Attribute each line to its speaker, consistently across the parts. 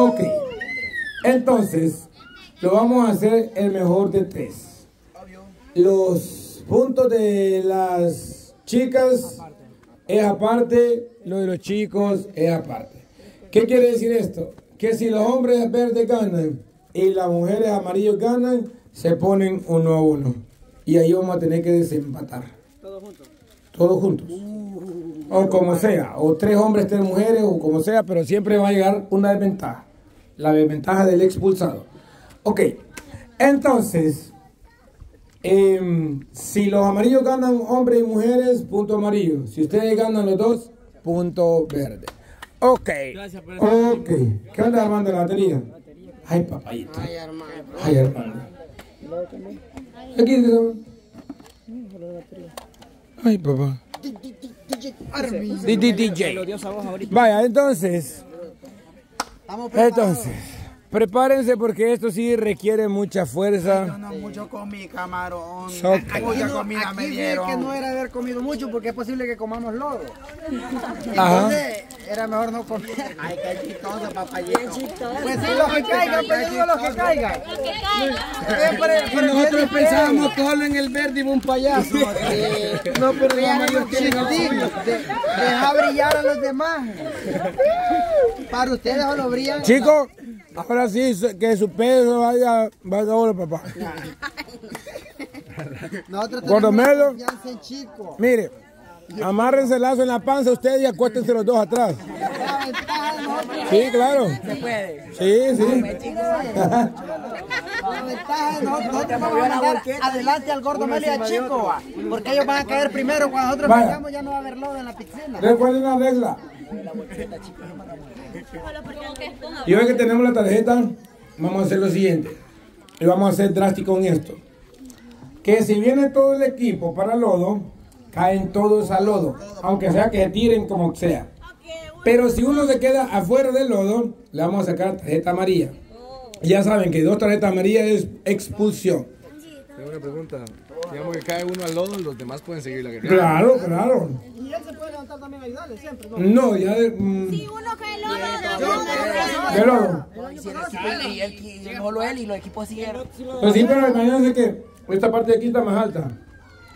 Speaker 1: Ok. Entonces, lo vamos a hacer el mejor de tres. Los puntos de las chicas es aparte, lo de los chicos es aparte. ¿Qué quiere decir esto? Que si los hombres verdes ganan y las mujeres amarillos ganan, se ponen uno a uno. Y ahí vamos a tener que desempatar. Todos juntos. Todos juntos. O como sea, o tres hombres, tres mujeres, o como sea, pero siempre va a llegar una desventaja. La desventaja del expulsado. Ok, entonces, em, si los amarillos ganan hombres y mujeres, punto amarillo. Si ustedes ganan los dos, punto verde. Ok.
Speaker 2: Gracias por
Speaker 1: Ok. ¿Qué anda armando la batería? Ay, papayito.
Speaker 3: Ay, hermano.
Speaker 1: Ay, hermano. Aquí está. Ay, papá. DJ. Vaya, entonces. Entonces. Prepárense porque esto sí requiere mucha fuerza.
Speaker 4: Yo no mucho comí, camarón.
Speaker 1: Ok.
Speaker 4: Mucha comida
Speaker 3: Aquí
Speaker 4: me
Speaker 3: sí
Speaker 4: dieron.
Speaker 3: que no era haber comido mucho porque es posible que comamos lodo.
Speaker 1: Ajá.
Speaker 3: Entonces, era mejor no comer.
Speaker 4: Ay, qué chistoso, papayito.
Speaker 3: Pues sí, lo que caiga, pues yo digo lo que caiga.
Speaker 4: Y nosotros pensábamos que solo en el verde iba un payaso.
Speaker 3: No, pero ya no chiquitín. De- Deja brillar a los demás. Para ustedes solo brillan.
Speaker 1: Chicos, ahora sí que su peso vaya, vaya ahora, papá.
Speaker 3: Nosotros tenemos
Speaker 1: Melo.
Speaker 3: confianza en chico.
Speaker 1: Mire, amárrense el lazo en la panza ustedes y acuéstense los dos atrás. Sí, claro.
Speaker 3: se puede.
Speaker 1: Sí, sí.
Speaker 3: Nosotros, vamos a mandar adelante al gordo Melo y al chico, porque ellos van a caer primero. Cuando nosotros
Speaker 1: Vaya.
Speaker 3: vayamos ya no va a haber lodo en la piscina.
Speaker 1: Recuerden la regla. Y hoy que tenemos la tarjeta, vamos a hacer lo siguiente. Y vamos a ser drásticos en esto. Que si viene todo el equipo para lodo, caen todos al lodo. Aunque sea que se tiren como sea. Pero si uno se queda afuera del lodo, le vamos a sacar tarjeta amarilla. Ya saben que dos tarjetas amarillas es expulsión.
Speaker 5: Tengo una pregunta. Digamos que cae uno al lodo, los demás pueden seguir la guerra.
Speaker 1: Claro, claro.
Speaker 3: Y él se puede levantar también a ayudarle siempre, ¿no?
Speaker 1: No, ya de, mm,
Speaker 6: uno cae lodo,
Speaker 1: de lodo.
Speaker 7: Si el equipo, y él, y solo él y los equipos siguieron.
Speaker 1: Pues sí, pero imagínense que esta parte de aquí está más alta.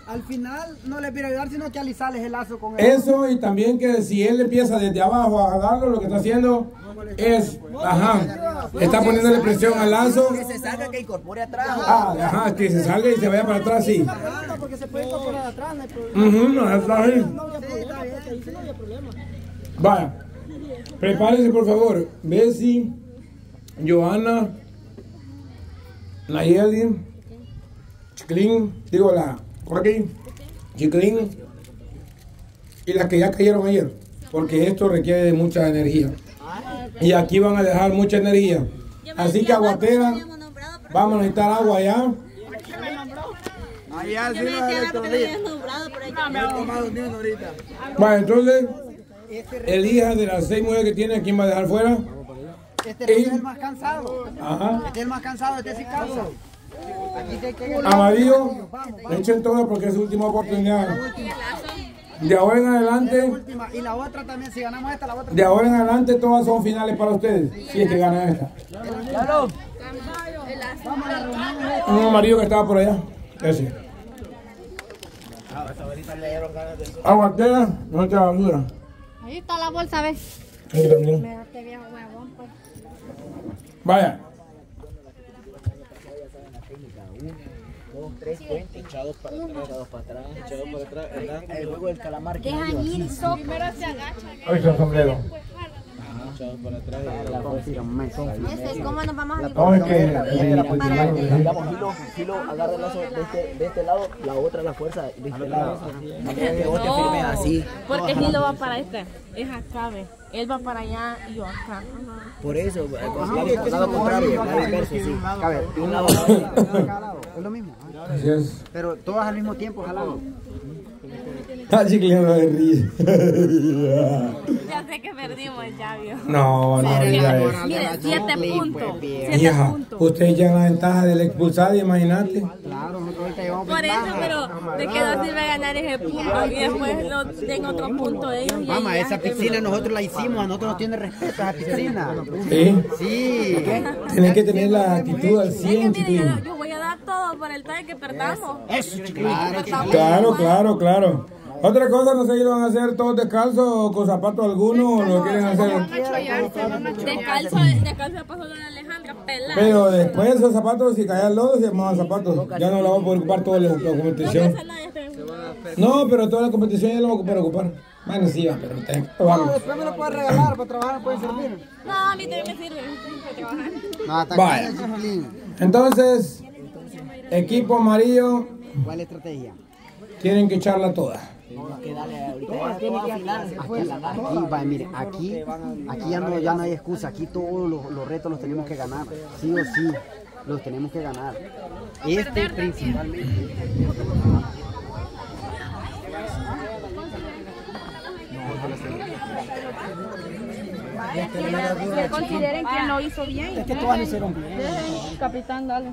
Speaker 3: Al final no le pide ayudar, sino que alisales el lazo con él.
Speaker 1: Eso y también que si él empieza desde abajo a jalarlo, lo que está haciendo es, ajá, está poniéndole presión al lazo.
Speaker 7: Que se salga, que incorpore atrás.
Speaker 1: Ah, ajá, que se salga y se vaya para atrás, sí.
Speaker 3: Porque se puede incorporar atrás, no hay problema.
Speaker 1: Está. Vaya, prepárense por favor. Bessie, Joana, Nayeli, Chiclín, digo la, por aquí, Chiclín, y las que ya cayeron ayer, porque esto requiere de mucha energía. Y aquí van a dejar mucha energía. Así que aguatera, vamos a necesitar agua allá.
Speaker 4: Allá sí.
Speaker 1: Bueno, entonces, elija de las seis mujeres que tiene, ¿a quién va a dejar fuera?
Speaker 3: Este es el más cansado.
Speaker 1: Ajá.
Speaker 3: Este es el más cansado, este sí cansa.
Speaker 1: Amarillo, echen todo porque es su última oportunidad. De ahora en adelante.
Speaker 3: Y la otra también, si ganamos esta, la otra.
Speaker 1: de ahora en adelante todas son finales para ustedes, si es que ganan esta. Un amarillo que estaba por allá, ese. Aguantera, no te basura.
Speaker 6: Ahí está la bolsa, ¿ves?
Speaker 1: Aquí también.
Speaker 6: Este pues.
Speaker 1: Vaya,
Speaker 7: Echados para atrás, echados para atrás, echados para atrás. ¿verdad? El juego del calamar que
Speaker 6: Deja ir. Primero se agacha.
Speaker 1: ahí está el sombrero.
Speaker 6: Ese, ¿cómo nos vamos a?
Speaker 1: No,
Speaker 7: agarra el lazo de este, de este lado, la otra la fuerza de este lado. Que vos te firmes así.
Speaker 8: Porque Gilo va para este, es acá, ve. Él va para allá y yo acá.
Speaker 7: Por eso, eh, lado, contrario, lado inverso, sí.
Speaker 3: Cabe,
Speaker 7: De un lado a otro.
Speaker 3: de cada lado. Es lo mismo.
Speaker 1: es.
Speaker 3: Pero todas al mismo tiempo.
Speaker 1: Ah, ríe.
Speaker 8: Ya perdimos, ya vio.
Speaker 1: No, no diga eso.
Speaker 8: Mire, siete puntos. Siete
Speaker 1: Hija,
Speaker 8: puntos.
Speaker 1: usted ya la ventaja del expulsado, imagínate.
Speaker 3: Claro, nosotros ahorita llevamos
Speaker 8: Por eso, pero de que no sirve ganar ese punto y después lo den otro punto de ellos.
Speaker 3: Mamá,
Speaker 8: ya
Speaker 3: esa piscina nosotros la hicimos, a nosotros nos tiene respeto esa piscina.
Speaker 1: Sí.
Speaker 3: Sí.
Speaker 1: Tienes que tener la actitud al
Speaker 8: Es que
Speaker 1: 100,
Speaker 8: mire,
Speaker 1: chiquilín.
Speaker 8: yo, yo voy a dar todo por el tal que perdamos.
Speaker 3: Eso, chiquilín.
Speaker 1: Claro, claro, claro. Otra cosa, no sé si lo van a hacer todos descalzos o con zapatos algunos o lo quieren hacer.
Speaker 8: Descalzo, descalzo de paso de Alejandra, pelada.
Speaker 1: Pero después esos zapatos, si caían lodo, se llamaban zapatos. Ya no la vamos a poder ocupar toda la, la competición. No, pero toda la competición ya la vamos a poder ocupar. Bueno, sí, va, pero probarlo.
Speaker 3: Después me lo puedes regalar, para trabajar puede servir.
Speaker 8: No, a mí también me sirve para trabajar.
Speaker 3: No, chiquilín.
Speaker 1: Entonces, equipo amarillo,
Speaker 3: ¿Cuál estrategia?
Speaker 1: tienen que echarla toda.
Speaker 7: Que dale, ahorita ganar.
Speaker 3: Aquí, va, mire, aquí, aquí ya no, ya no hay excusa, aquí todos los, los retos los tenemos que ganar, sí o sí, los tenemos que ganar. Este principalmente.
Speaker 6: Que consideren que lo hizo bien.
Speaker 3: Es que todas lo hicieron bien.
Speaker 6: Capitán, dale.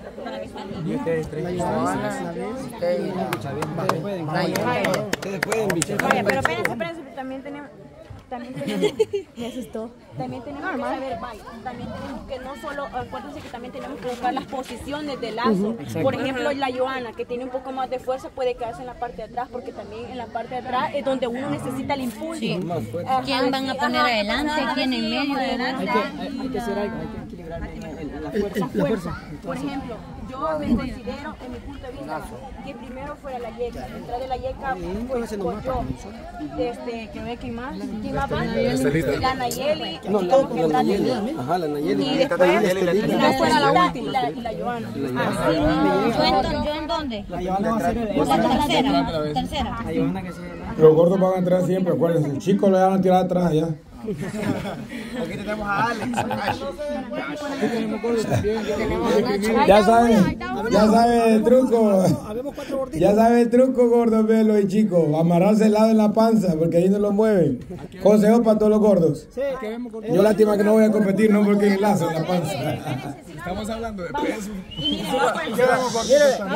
Speaker 2: Vaya, pero espérense, espérense, también tenemos... También tenemos, me asustó. También tenemos que saber, también tenemos que no solo, acuérdense que también tenemos que buscar las posiciones del lazo. Por ejemplo, la Joana, que tiene un poco más de fuerza, puede quedarse en la parte de atrás, porque también en la parte de atrás es donde uno necesita el impulso. Ajá,
Speaker 6: ¿Quién van a
Speaker 2: sí,
Speaker 6: poner
Speaker 2: ajá,
Speaker 6: adelante? ¿Quién en
Speaker 2: sí,
Speaker 6: medio?
Speaker 2: adelante.
Speaker 7: Hay que hacer algo, hay que equilibrar bien el- el- la fuerza.
Speaker 2: la fuerza. Por ejemplo, yo me considero, en mi punto de vista, que primero fuera la yeca. Detrás de la yeca, pues, voy yo. Este, que ve quién más. ¿Quién más va? La Nayeli.
Speaker 7: No, la,
Speaker 2: digamos que
Speaker 7: la Nayeli. Ajá, la Nayeli.
Speaker 2: Y después, después fuera la última. Y la, la Joana. Así.
Speaker 6: ¿Yo en, yo en dónde? La tercera. Tercera.
Speaker 1: Los gordos van a entrar siempre, acuérdense. El chico lo van a tirar atrás allá. Ya saben, ya saben el truco. Ya saben el truco, gordo, velo y chico. Amarrarse el lado en la panza, porque ahí no lo mueven. Consejo para todos los gordos. Yo lástima que no voy a competir, no porque el lazo en la panza.
Speaker 5: Estamos hablando de peso.
Speaker 2: Y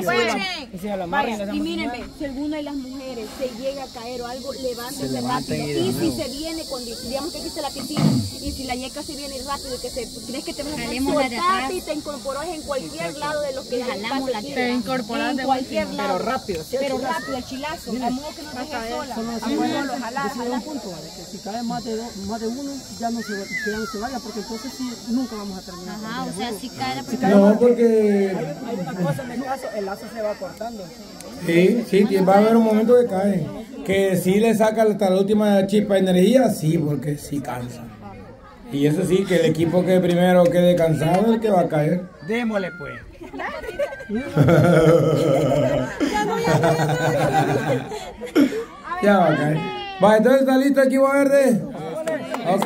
Speaker 2: ve, si alguna de las mujeres se llega a caer o algo, levántense rápido. Y si se viene, con, digamos que está la piscina, y si la yeca se viene rápido que se, crees que te vas a
Speaker 6: de
Speaker 2: soltate y te incorporas en cualquier lado de los que
Speaker 6: jalamos la
Speaker 2: Te incorporas en cualquier lado.
Speaker 7: Pero rápido, sí,
Speaker 2: Pero rápido, el chilazo. A modo que no te dejes sola. A modo lo jalás, jalás.
Speaker 3: Si cae más de, dos- más de uno, ya no, se, que ya no se vaya, porque entonces sí, nunca vamos a terminar.
Speaker 6: Ajá, o sea, si cae la primera.
Speaker 1: No, porque
Speaker 7: Hay una cosa en el caso, el lazo se va cortando.
Speaker 1: sí, sí, va a haber un momento que cae. Que sí le saca hasta la última chispa de energía, sí, porque sí cansa. Y eso sí, que el equipo que primero quede cansado es el que va a caer.
Speaker 7: Démosle pues.
Speaker 1: Ya va a caer. Va, entonces está listo equipo verde. Ok.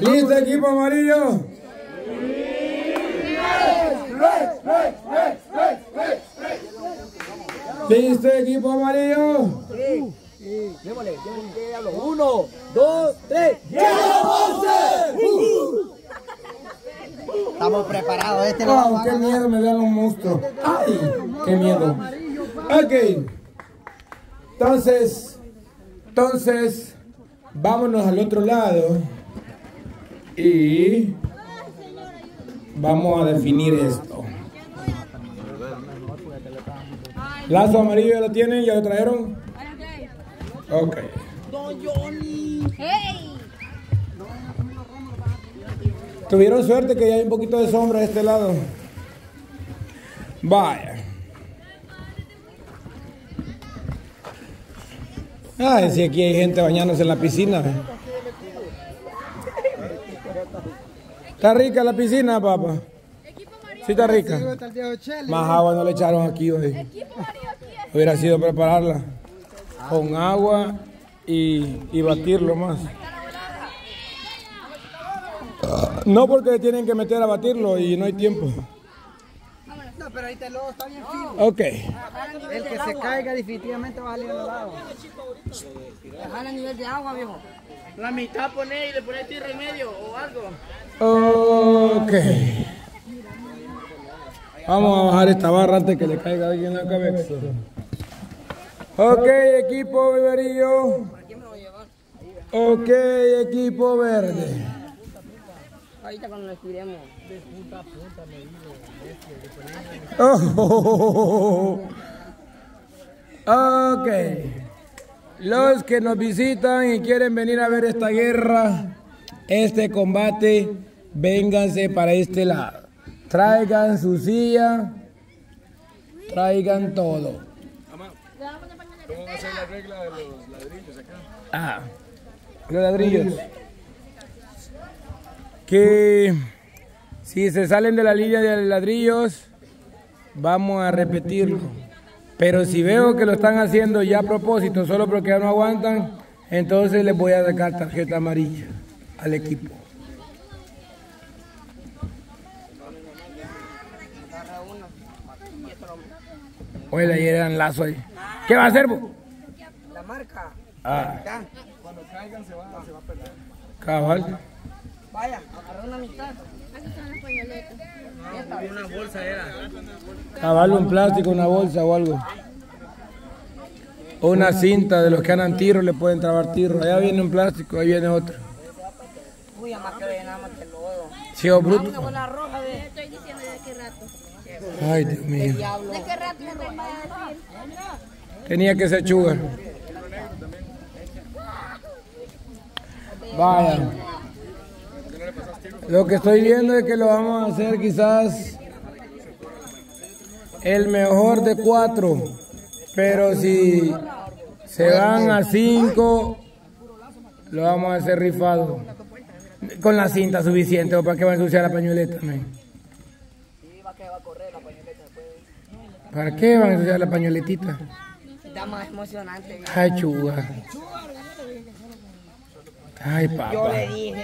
Speaker 1: Listo equipo amarillo. Listo equipo amarillo.
Speaker 7: Démosle, démosle, ¿qué hablo? Uno, dos, tres.
Speaker 3: Estamos preparados, este vamos a
Speaker 1: qué miedo me dan los monstruos. Ay, qué miedo. Ok. Entonces, entonces, vámonos al otro lado y vamos a definir esto. Lazo amarillo ya lo tienen, ya lo trajeron. Ok.
Speaker 6: ¡Hey!
Speaker 1: Tuvieron suerte que ya hay un poquito de sombra de este lado. Vaya. Ay, si aquí hay gente bañándose en la piscina. ¿Está rica la piscina, papá? Sí, está rica. Más agua no le echaron aquí hoy. Hubiera sido prepararla con agua y, y batirlo más. No porque tienen que meter a batirlo y no hay tiempo.
Speaker 3: No, pero ahí te lo está bien fino.
Speaker 1: Ok.
Speaker 3: El que se caiga definitivamente va a salir al lado. Dejar el nivel de agua, viejo.
Speaker 4: La mitad poné y le pones tierra en medio o algo.
Speaker 1: Ok. Vamos a bajar esta barra antes que le caiga a alguien en la cabeza. Ok, equipo beberillo. Ok, equipo verde.
Speaker 3: Ahorita cuando lo estiremos.
Speaker 1: Oh. Ok. Los que nos visitan y quieren venir a ver esta guerra, este combate, vénganse para este lado. Traigan su silla, traigan todo.
Speaker 5: ¿Cómo a ser la regla de los ladrillos acá?
Speaker 1: Ah, los ladrillos. Que si se salen de la línea de ladrillos, vamos a repetirlo. Pero si veo que lo están haciendo ya a propósito, solo porque ya no aguantan, entonces les voy a sacar tarjeta amarilla al equipo. Oye, le dieron lazo ahí. ¿Qué va a hacer?
Speaker 3: La marca.
Speaker 1: Ah,
Speaker 5: Cuando caigan se va, se va a perder.
Speaker 1: cabal.
Speaker 3: Vaya, agarré una mitad.
Speaker 4: Una bolsa era.
Speaker 1: Cabal, un plástico, una bolsa o algo. O una cinta de los que andan tiro, le pueden trabar tiro. Allá viene un plástico, ahí viene otro.
Speaker 3: Más que lodo.
Speaker 1: Sí, o bruto.
Speaker 3: Una bola roja de.
Speaker 6: Estoy diciendo de qué rato.
Speaker 1: Ay, Dios mío.
Speaker 6: ¿De qué rato me va a decir?
Speaker 1: Tenía que ser chuga. Vaya. Lo que estoy viendo es que lo vamos a hacer quizás el mejor de cuatro. Pero si se van a cinco, lo vamos a hacer rifado. Con la cinta suficiente, o para que van a ensuciar la pañoleta, men. ¿Para qué van a ensuciar la pañoletita?
Speaker 3: Está más emocionante.
Speaker 1: Ay, chuga. Ay, papá.
Speaker 3: Yo le dije.